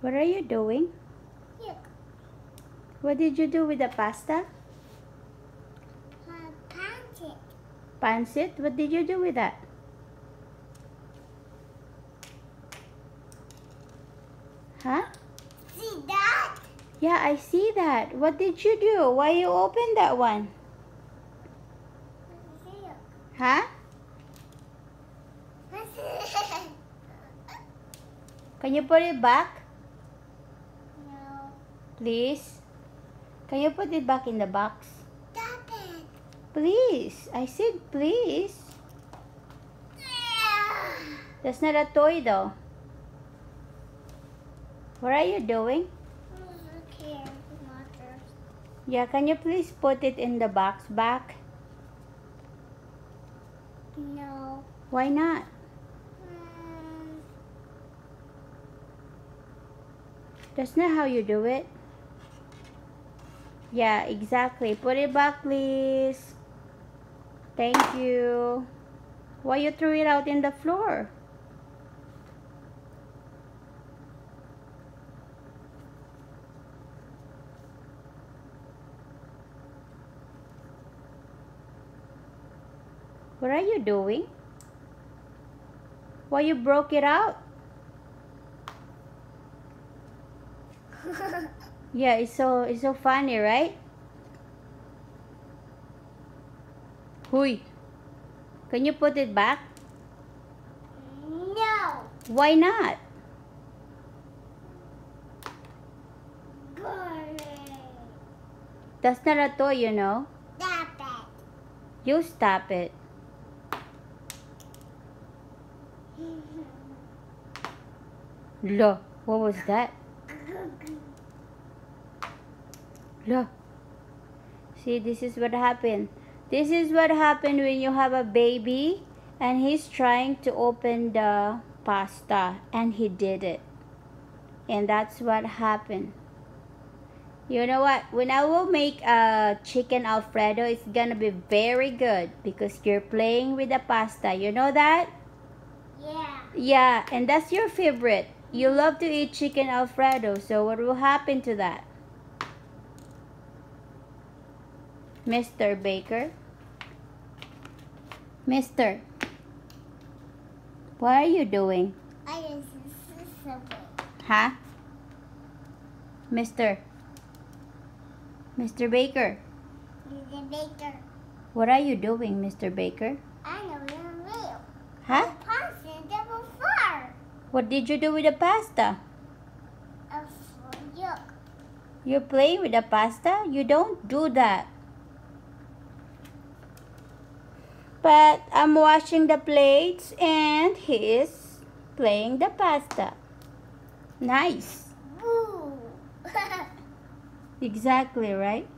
What are you doing? Look, What did you do with the pasta? uh, pancake. Pancit? What did you do with that? Huh? See that? Yeah, I see that. What did you do? Why you open that one? Huh? Can you put it back. Please? Can you put it back in the box? Stop it. Please. I said please. That's not a toy though. What are you doing? Look here, mother. Yeah, can you please put it in the box back? No. Why not? Mm, That's not how you do it. Yeah, exactly. Put it back, please. Thank you. Why you threw it out in the floor? What are you doing? Why you broke it out? Yeah, it's so it's so funny, right? Hui, Can you put it back? no. Why not? That's not a toy, you know. Stop it. You stop it. Look, what was that? Lo. See, this is what happened. This is what happened when you have a baby and he's trying to open the pasta and he did it. And that's what happened. You know what? When I will make a chicken alfredo, it's gonna be very good because you're playing with the pasta. You know that? Yeah. Yeah, and that's your favorite. You love to eat chicken alfredo, so what will happen to that? Mr. Baker? Mister, what are you doing? I subway. Huh? Mister? Mr. Baker, The baker. what are you doing, Mr. Baker? I know you're real. Huh? Pasta double far. What did you do with the pasta? Of yuck. You're playing with the pasta? You don't do that. But I'm washing the plates and he's playing the pasta. Nice. Boo. Exactly, right?